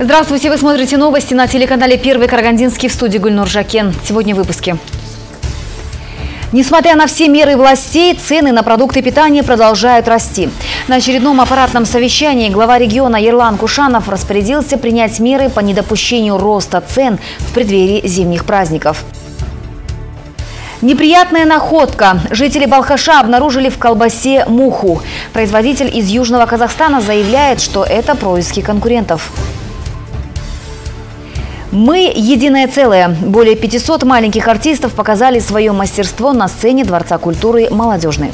Здравствуйте, вы смотрите новости на телеканале «Первый Карагандинский» в студии Гульнур Жакен. Сегодня в выпуске. Несмотря на все меры властей, цены на продукты питания продолжают расти. На очередном аппаратном совещании глава региона Ерлан Кушанов распорядился принять меры по недопущению роста цен в преддверии зимних праздников. Неприятная находка. Жители Балхаша обнаружили в колбасе муху. Производитель из Южного Казахстана заявляет, что это происки конкурентов. Мы – единое целое. Более 500 маленьких артистов показали свое мастерство на сцене Дворца культуры «Молодежный».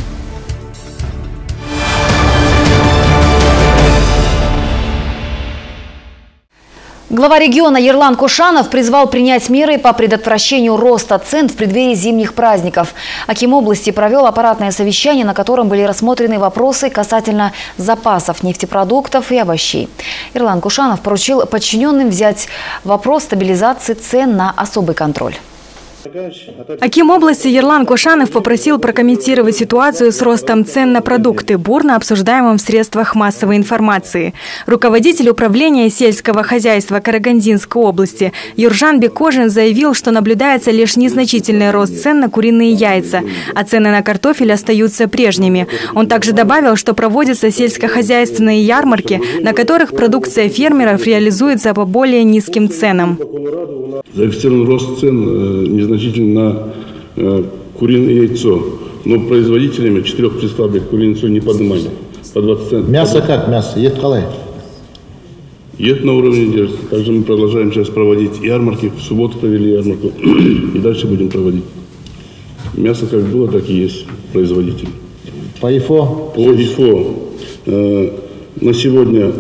Глава региона Ерлан Кушанов призвал принять меры по предотвращению роста цен в преддверии зимних праздников. Аким области провел аппаратное совещание, на котором были рассмотрены вопросы касательно запасов нефтепродуктов и овощей. Ерлан Кушанов поручил подчиненным взять вопрос стабилизации цен на особый контроль. Аким области Ерлан Кошанов попросил прокомментировать ситуацию с ростом цен на продукты, бурно обсуждаемым в средствах массовой информации. Руководитель управления сельского хозяйства Карагандинской области Юржан Бекожин заявил, что наблюдается лишь незначительный рост цен на куриные яйца, а цены на картофель остаются прежними. Он также добавил, что проводятся сельскохозяйственные ярмарки, на которых продукция фермеров реализуется по более низким ценам. Зафиксирован рост цен э, незначительно на э, куриное яйцо, но производителями четырех приставок куриное яйцо не поднимали. По 20 центов. Мясо как мясо? Ед калай? Ед на уровне держится. Также мы продолжаем сейчас проводить ярмарки. В субботу провели ярмарку. И дальше будем проводить. Мясо как было, так и есть производитель. По ИФО? По ИФО. Э, на сегодня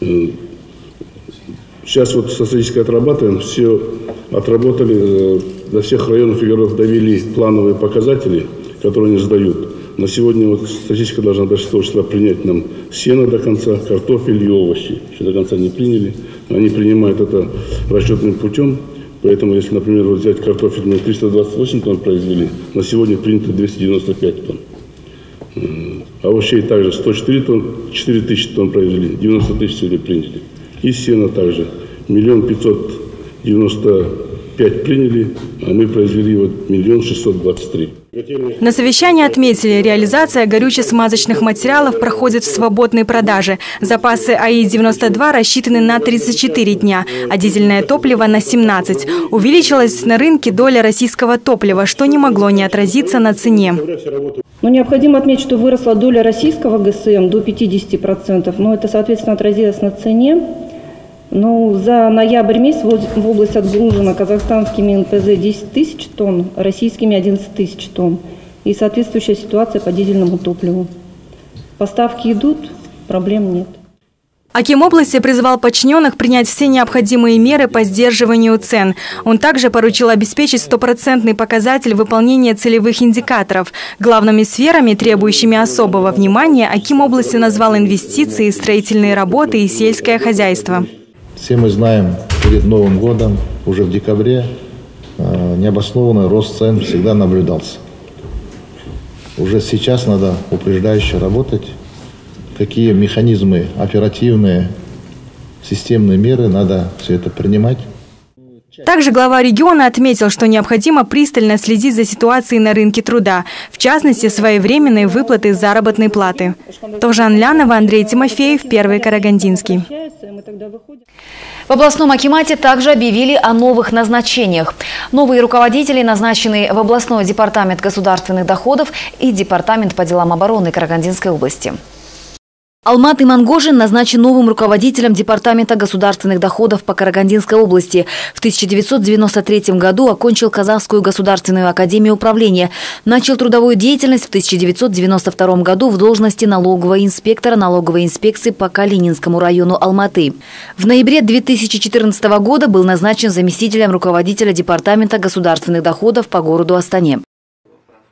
Сейчас вот статистически отрабатываем, все отработали, э, до всех районов и городов довели плановые показатели, которые они сдают. На сегодня вот статистика должна до 6 числа принять нам сено до конца, картофель и овощи. Еще до конца не приняли. Они принимают это расчетным путем. Поэтому, если, например, вот взять картофель, мы 328 тонн произвели, на сегодня принято 295 тонн. Э, овощей также 104 тонн, 4 тысячи тонн произвели, 90 тысяч сегодня приняли. И сено также. Миллион пятьсот девяносто пять приняли, а мы произвели вот миллион шестьсот двадцать три. На совещании отметили, реализация горюче-смазочных материалов проходит в свободной продаже. Запасы АИ-92 рассчитаны на 34 дня, а дизельное топливо на 17. Увеличилась на рынке доля российского топлива, что не могло не отразиться на цене. Но необходимо отметить, что выросла доля российского ГСМ до 50%, но это, соответственно, отразилось на цене. Ну, за ноябрь месяц в область отгружено казахстанскими НПЗ 10 тысяч тонн, российскими 11 тысяч тонн. И соответствующая ситуация по дизельному топливу. Поставки идут, проблем нет. Аким области призвал подчиненных принять все необходимые меры по сдерживанию цен. Он также поручил обеспечить стопроцентный показатель выполнения целевых индикаторов. Главными сферами, требующими особого внимания, Аким области назвал инвестиции, строительные работы и сельское хозяйство. Все мы знаем, перед Новым годом, уже в декабре, э, необоснованный рост цен всегда наблюдался. Уже сейчас надо упреждающе работать, какие механизмы оперативные, системные меры надо все это принимать. Также глава региона отметил, что необходимо пристально следить за ситуацией на рынке труда, в частности, своевременные выплаты заработной платы. Тожан Лянова, Андрей Тимофеев, Первый Карагандинский. В областном Акимате также объявили о новых назначениях. Новые руководители назначены в областной департамент государственных доходов и департамент по делам обороны Карагандинской области. Алмат Имангожин назначен новым руководителем Департамента государственных доходов по Карагандинской области. В 1993 году окончил Казахскую государственную академию управления. Начал трудовую деятельность в 1992 году в должности налогового инспектора налоговой инспекции по Калининскому району Алматы. В ноябре 2014 года был назначен заместителем руководителя Департамента государственных доходов по городу Астане.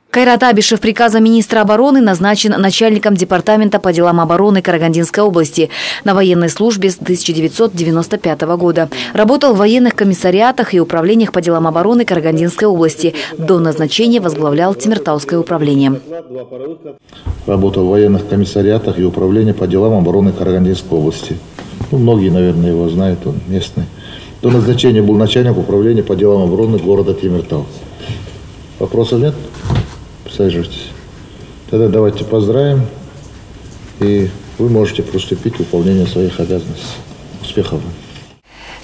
Кайрат Абишев приказом министра обороны назначен начальником Департамента по делам обороны Карагандинской области на военной службе с 1995 года. Работал в военных комиссариатах и управлениях по делам обороны Карагандинской области. До назначения возглавлял Тимиртауское управление. Работал в военных комиссариатах и управлении по делам обороны Карагандинской области. ну, многие, наверное, его знают, он местный. До назначения был начальник управления по делам обороны города Тимиртау. Вопросов нет? Присаживайтесь. Тогда давайте поздравим, и вы можете приступить к выполнению своих обязанностей. Успехов вам!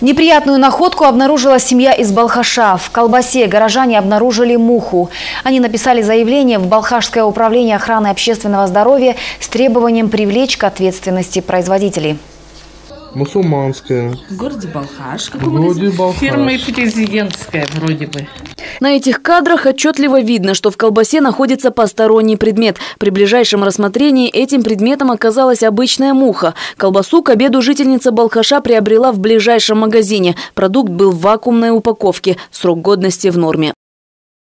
Неприятную находку обнаружила семья из Балхаша. В колбасе горожане обнаружили муху. Они написали заявление в Балхашское управление охраны общественного здоровья с требованием привлечь к ответственности производителей мусульманская. В городе Балхаш. В городе Балхаш. Фирма президентская вроде бы. На этих кадрах отчетливо видно, что в колбасе находится посторонний предмет. При ближайшем рассмотрении этим предметом оказалась обычная муха. Колбасу к обеду жительница Балхаша приобрела в ближайшем магазине. Продукт был в вакуумной упаковке. Срок годности в норме.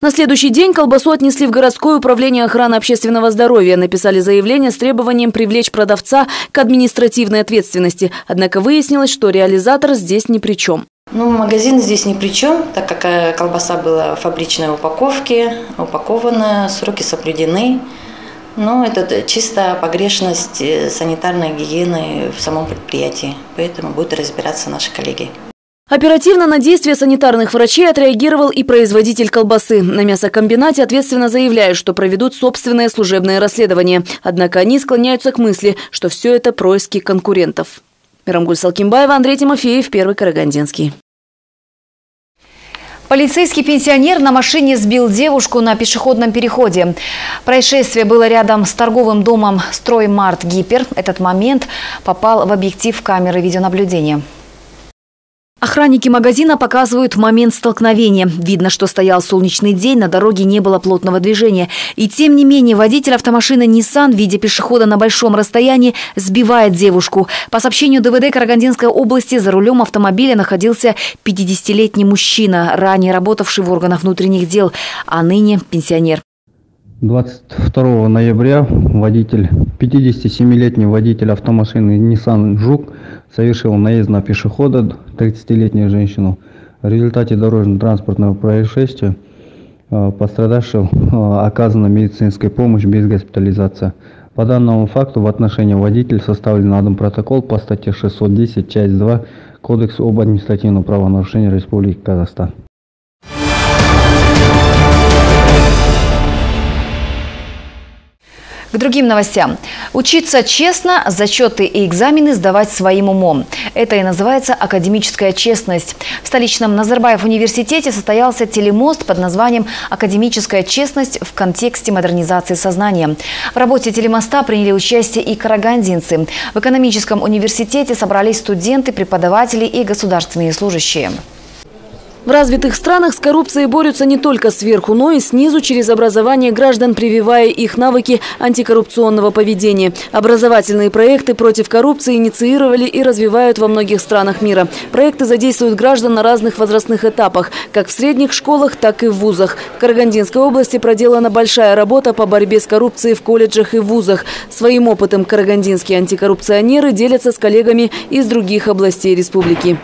На следующий день колбасу отнесли в городское управление охраны общественного здоровья. Написали заявление с требованием привлечь продавца к административной ответственности. Однако выяснилось, что реализатор здесь ни при чем. Ну, магазин здесь ни при чем, так как э, колбаса была в фабричной упаковке, упакована, сроки соблюдены. Но это чисто погрешность э, санитарной гигиены в самом предприятии. Поэтому будут разбираться наши коллеги. Оперативно на действия санитарных врачей отреагировал и производитель колбасы. На мясокомбинате ответственно заявляют, что проведут собственное служебное расследование. Однако они склоняются к мысли, что все это происки конкурентов. Мирамгуль Салкимбаева, Андрей Тимофеев, Первый Карагандинский. Полицейский пенсионер на машине сбил девушку на пешеходном переходе. Происшествие было рядом с торговым домом «Строймарт Гипер». Этот момент попал в объектив камеры видеонаблюдения. Охранники магазина показывают момент столкновения. Видно, что стоял солнечный день, на дороге не было плотного движения. И тем не менее водитель автомашины Nissan, видя пешехода на большом расстоянии, сбивает девушку. По сообщению ДВД Карагандинской области, за рулем автомобиля находился 50-летний мужчина, ранее работавший в органах внутренних дел, а ныне пенсионер. 22 ноября водитель, 57-летний водитель автомашины Nissan Жук совершил наезд на пешехода, 30-летнюю женщину. В результате дорожно-транспортного происшествия э, пострадавшим э, оказана медицинская помощь без госпитализации. По данному факту в отношении водителя составлен на дом протокол по статье 610, часть 2 Кодекса об административном правонарушении Республики Казахстан. К другим новостям. Учиться честно, зачеты и экзамены сдавать своим умом. Это и называется академическая честность. В столичном Назарбаев университете состоялся телемост под названием «Академическая честность в контексте модернизации сознания». В работе телемоста приняли участие и карагандинцы. В экономическом университете собрались студенты, преподаватели и государственные служащие. В развитых странах с коррупцией борются не только сверху, но и снизу через образование граждан, прививая их навыки антикоррупционного поведения. Образовательные проекты против коррупции инициировали и развивают во многих странах мира. Проекты задействуют граждан на разных возрастных этапах, как в средних школах, так и в вузах. В Карагандинской области проделана большая работа по борьбе с коррупцией в колледжах и вузах. Своим опытом карагандинские антикоррупционеры делятся с коллегами из других областей республики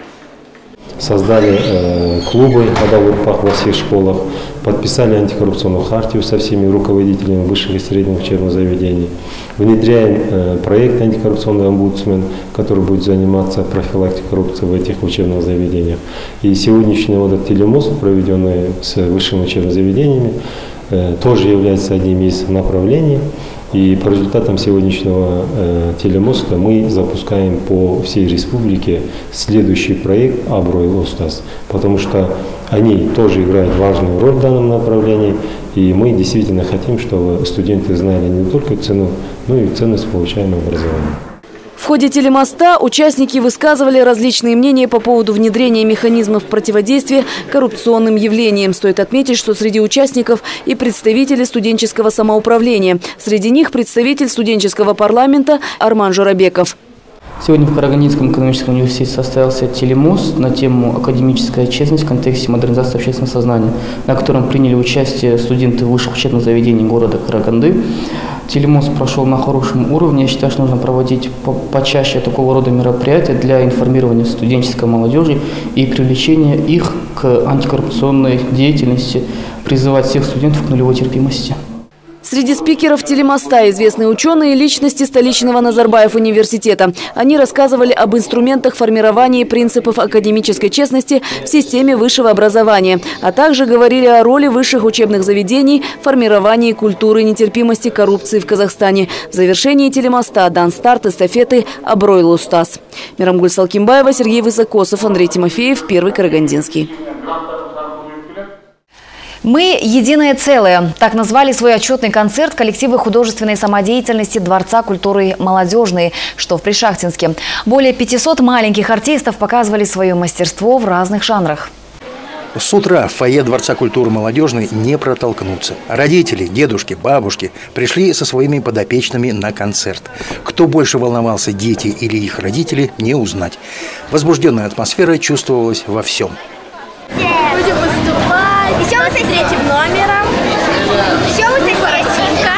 создали э, клубы Адалурпах во всех школах, подписали антикоррупционную хартию со всеми руководителями высших и средних учебных заведений. Внедряем э, проект антикоррупционный омбудсмен, который будет заниматься профилактикой коррупции в этих учебных заведениях. И сегодняшний этот телемост, проведенный с высшими учебными заведениями, э, тоже является одним из направлений и по результатам сегодняшнего э, телемоста мы запускаем по всей республике следующий проект «Аброй Остас», потому что они тоже играют важную роль в данном направлении, и мы действительно хотим, чтобы студенты знали не только цену, но и ценность получаемого образования. Ходе телемоста участники высказывали различные мнения по поводу внедрения механизмов противодействия коррупционным явлениям. Стоит отметить, что среди участников и представители студенческого самоуправления. Среди них представитель студенческого парламента Арман Журабеков. Сегодня в Карагандинском экономическом университете состоялся телемост на тему «Академическая честность в контексте модернизации общественного сознания», на котором приняли участие студенты высших учебных заведений города Караганды. Телемост прошел на хорошем уровне. Я считаю, что нужно проводить почаще такого рода мероприятия для информирования студенческой молодежи и привлечения их к антикоррупционной деятельности, призывать всех студентов к нулевой терпимости. Среди спикеров телемоста известные ученые и личности столичного Назарбаев университета. Они рассказывали об инструментах формирования принципов академической честности в системе высшего образования, а также говорили о роли высших учебных заведений в формировании культуры нетерпимости коррупции в Казахстане. В завершении телемоста дан старт эстафеты «Аброй Лустас». Мирамгуль Салкимбаева, Сергей Высокосов, Андрей Тимофеев, Первый Карагандинский. «Мы – единое целое». Так назвали свой отчетный концерт коллективы художественной самодеятельности Дворца культуры «Молодежный», что в Пришахтинске. Более 500 маленьких артистов показывали свое мастерство в разных жанрах. С утра в фойе Дворца культуры молодежной не протолкнуться. Родители, дедушки, бабушки пришли со своими подопечными на концерт. Кто больше волновался, дети или их родители, не узнать. Возбужденная атмосфера чувствовалась во всем. Будем выступать. Веселый с третьим номером. Веселый с Поросинка.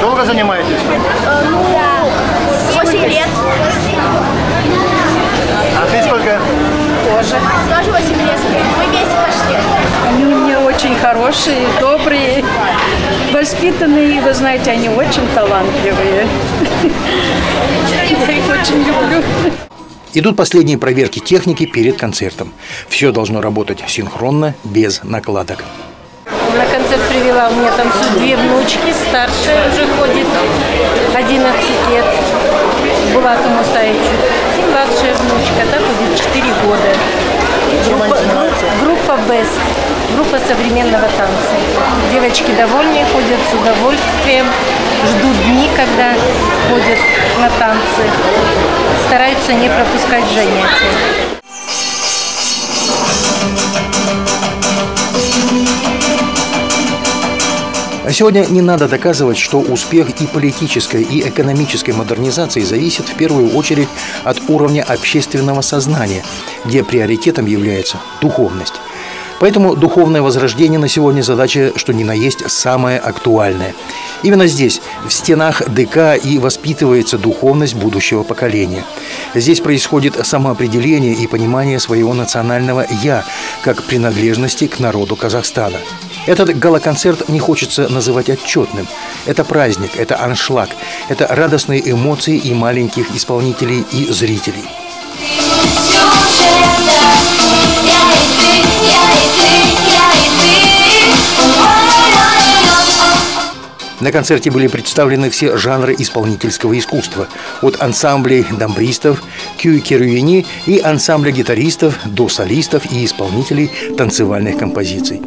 Долго занимаетесь? Э, ну, да. 8 лет. А ты сколько? Тоже. Тоже 8 лет. Мы вместе пошли. Они у меня очень хорошие, добрые, воспитанные. Вы знаете, они очень талантливые. Я их очень люблю. Идут последние проверки техники перед концертом. Все должно работать синхронно, без накладок. На концерт привела у меня там две внучки, старшая уже ходит, 11 лет, Булату Мусаевичу. И младшая внучка, так будет 4 года. Группа, группа Best, группа современного танца. Девочки довольны, ходят с удовольствием, ждут дни, когда ходят на танцы, стараются не пропускать занятия. А сегодня не надо доказывать, что успех и политической, и экономической модернизации зависит в первую очередь от уровня общественного сознания, где приоритетом является духовность. Поэтому духовное возрождение на сегодня задача, что ни на есть, самое актуальное. Именно здесь, в стенах ДК, и воспитывается духовность будущего поколения. Здесь происходит самоопределение и понимание своего национального «я», как принадлежности к народу Казахстана. Этот галоконцерт не хочется называть отчетным. Это праздник, это аншлаг, это радостные эмоции и маленьких исполнителей и зрителей. На концерте были представлены все жанры исполнительского искусства. От ансамблей дамбристов, кюй-керуини и ансамбля гитаристов до солистов и исполнителей танцевальных композиций.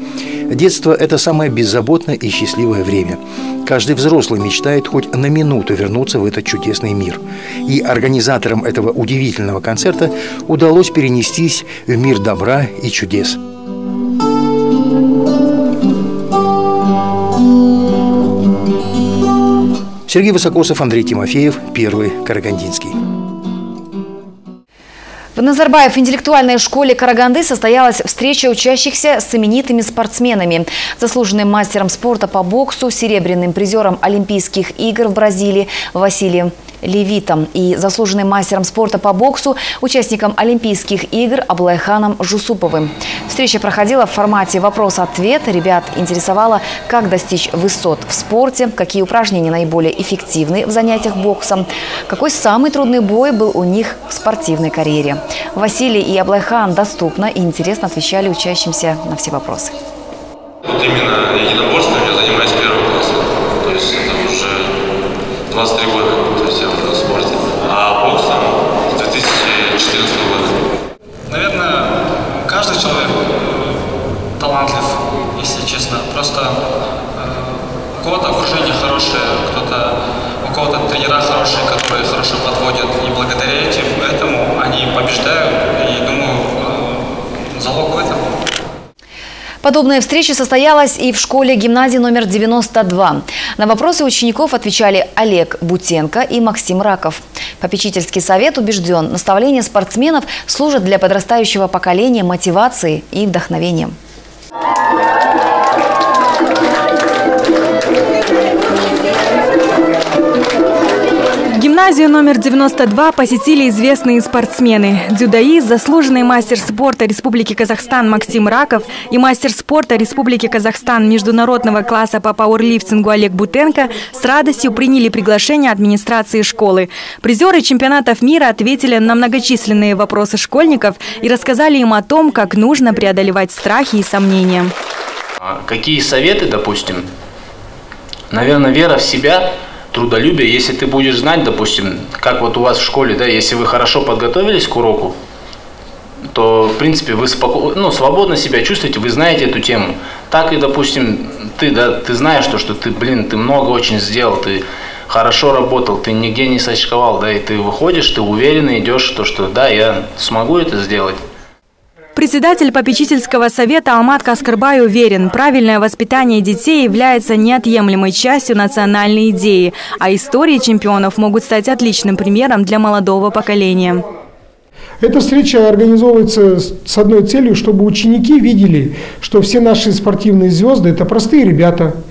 Детство – это самое беззаботное и счастливое время. Каждый взрослый мечтает хоть на минуту вернуться в этот чудесный мир. И организаторам этого удивительного концерта удалось перенестись в мир добра и чудес. Сергей Высокосов, Андрей Тимофеев, Первый Карагандинский. В Назарбаев интеллектуальной школе Караганды состоялась встреча учащихся с именитыми спортсменами. Заслуженным мастером спорта по боксу, серебряным призером Олимпийских игр в Бразилии Василием Левитом и заслуженным мастером спорта по боксу, участником Олимпийских игр Аблайханом Жусуповым. Встреча проходила в формате вопрос-ответ. Ребят интересовало, как достичь высот в спорте, какие упражнения наиболее эффективны в занятиях боксом, какой самый трудный бой был у них в спортивной карьере. Василий и Аблайхан доступно и интересно отвечали учащимся на все вопросы. Вот именно единоборством я занимаюсь первого класса. То есть это уже 23 года, то есть я уже в спорте. А боксом с 2014 года. Наверное, каждый человек талантлив, если честно. Просто э, у кого-то окружение хорошее, кто-то, у кого-то тренера хорошие, которые хорошо подводят. И благодаря этим, этому они побеждают. И думаю, э, залог в этом. Подобная встреча состоялась и в школе-гимназии номер 92. На вопросы учеников отвечали Олег Бутенко и Максим Раков. Попечительский совет убежден, наставления спортсменов служат для подрастающего поколения мотивацией и вдохновением. Гимназию номер 92 посетили известные спортсмены. Дзюдоист, заслуженный мастер спорта Республики Казахстан Максим Раков и мастер спорта Республики Казахстан международного класса по пауэрлифтингу Олег Бутенко с радостью приняли приглашение администрации школы. Призеры чемпионатов мира ответили на многочисленные вопросы школьников и рассказали им о том, как нужно преодолевать страхи и сомнения. А какие советы, допустим? Наверное, вера в себя – трудолюбие, если ты будешь знать, допустим, как вот у вас в школе, да, если вы хорошо подготовились к уроку, то, в принципе, вы споко... ну, свободно себя чувствуете, вы знаете эту тему. Так и, допустим, ты, да, ты знаешь то, что ты, блин, ты много очень сделал, ты хорошо работал, ты нигде не сочковал, да, и ты выходишь, ты уверенно идешь, то, что да, я смогу это сделать. Председатель попечительского совета Алмат Каскарбай уверен, правильное воспитание детей является неотъемлемой частью национальной идеи, а истории чемпионов могут стать отличным примером для молодого поколения. Эта встреча организовывается с одной целью, чтобы ученики видели, что все наши спортивные звезды – это простые ребята –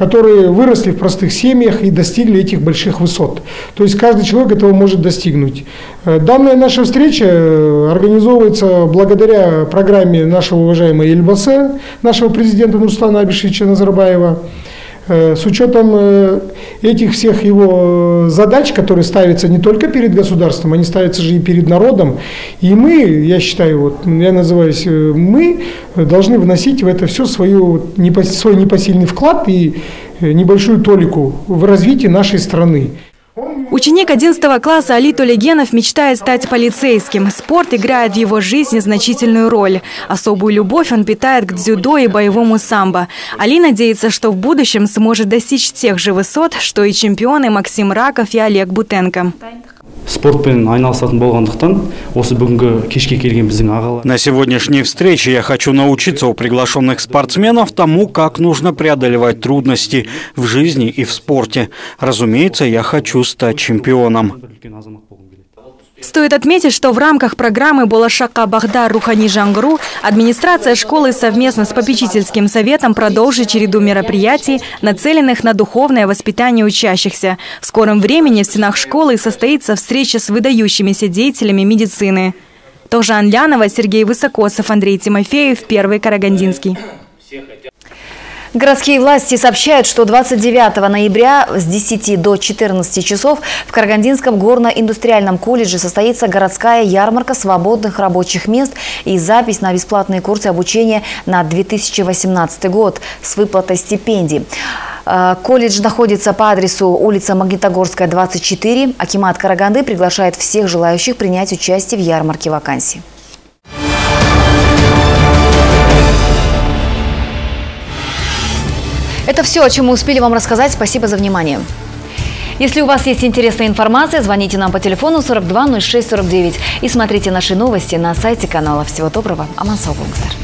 которые выросли в простых семьях и достигли этих больших высот. То есть каждый человек этого может достигнуть. Э, данная наша встреча э, организовывается благодаря программе нашего уважаемого Ельбасе, нашего президента Нурслана Абишевича Назарбаева. Э, с учетом э, этих всех его э, задач, которые ставятся не только перед государством, они ставятся же и перед народом. И мы, я считаю, вот, я называюсь, мы должны вносить в это все свою, свой непосильный вклад и небольшую толику в развитие нашей страны. Ученик 11 класса Али Толегенов мечтает стать полицейским. Спорт играет в его жизни значительную роль. Особую любовь он питает к дзюдо и боевому самбо. Али надеется, что в будущем сможет достичь тех же высот, что и чемпионы Максим Раков и Олег Бутенко спортпен айналысатын болғандықтан осы бүгінгі кешке келген біздің ағалар на сегодняшней встрече я хочу научиться у приглашенных спортсменов тому как нужно преодолевать трудности в жизни и в спорте разумеется я хочу стать чемпионом Стоит отметить, что в рамках программы «Булашака Бахдар Рухани Жангру» администрация школы совместно с попечительским советом продолжит череду мероприятий, нацеленных на духовное воспитание учащихся. В скором времени в стенах школы состоится встреча с выдающимися деятелями медицины. Тожан Лянова, Сергей Высокосов, Андрей Тимофеев, Первый Карагандинский. Городские власти сообщают, что 29 ноября с 10 до 14 часов в Карагандинском горно-индустриальном колледже состоится городская ярмарка свободных рабочих мест и запись на бесплатные курсы обучения на 2018 год с выплатой стипендий. Э, колледж находится по адресу улица Магнитогорская, 24. Акимат Караганды приглашает всех желающих принять участие в ярмарке вакансий. Это все, о чем мы успели вам рассказать. Спасибо за внимание. Если у вас есть интересная информация, звоните нам по телефону 42 06 49 и смотрите наши новости на сайте канала. Всего доброго. Аман Саубунгстар.